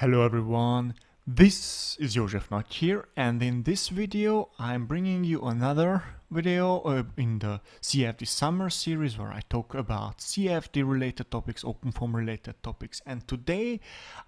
Hello everyone, this is József Nagy here and in this video I'm bringing you another video uh, in the CFD summer series where I talk about CFD related topics, OpenFOAM related topics. And today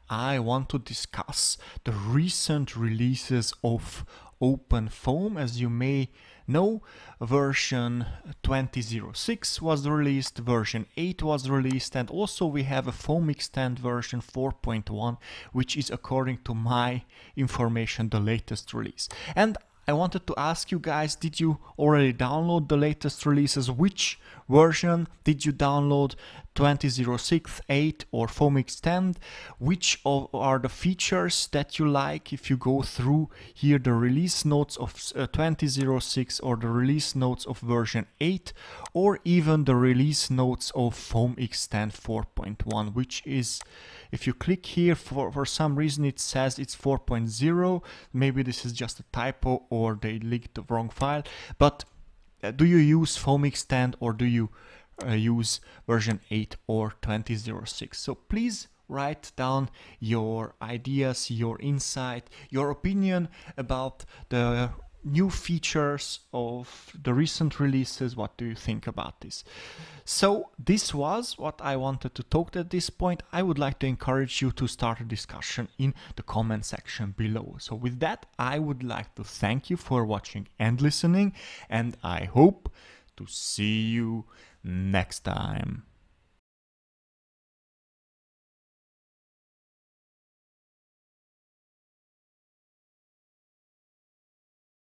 I want to discuss the recent releases of OpenFOAM as you may know version 2006 was released version 8 was released and also we have a foam extend version 4.1 which is according to my information the latest release and I wanted to ask you guys, did you already download the latest releases? Which version did you download? 2006, 8 or Foam Extend? Which are the features that you like if you go through here the release notes of uh, 2006 or the release notes of version 8 or even the release notes of Foam Extend 4.1 which is if you click here for, for some reason it says it's 4.0 maybe this is just a typo or they leaked the wrong file but uh, do you use foam extend or do you uh, use version 8 or 2006 so please write down your ideas your insight your opinion about the new features of the recent releases. What do you think about this? So this was what i wanted to talk at this point. I would like to encourage you to start a discussion in the comment section below. So with that i would like to thank you for watching and listening and i hope to see you next time